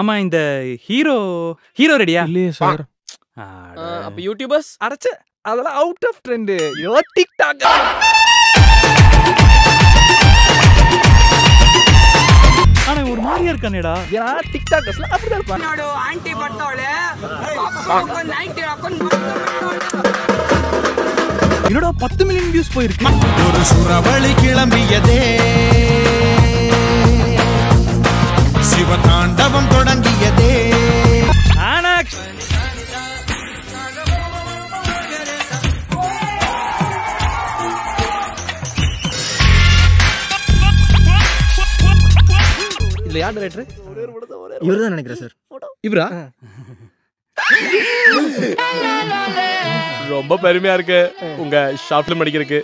ஆமா இந்த hero hero ரெடியா? இல்லையே சார். அப்ப யூடியூபர்ஸ் அரைச்ச அதெல்லாம் அவுட் ஆஃப் ட்ரெண்ட் யோ டிக்டாக் ஆனா ஒரு மாதிரியா இருக்கானேடா. ஏன்னா டிக்டாக்கர்ஸ்ல அப்படிதான் இருப்பான் ஆன்டி பட்டோலே என்னடா பத்து மில்லியன் வியூஸ் போயிருக்கு. ஒரு சுறவழி கிளம்பியதே. சிவதாண்டவம் தொடங்கியதே. ஆனா இதுல யார் டைரக்டர் இவர் தான் நினைக்கிறேன் சார் இவரா? ரொம்ப பெருமையா இருக்கு. உங்க ஷார்ட் ஃபிலிம் அடிக்கிறதுக்கு.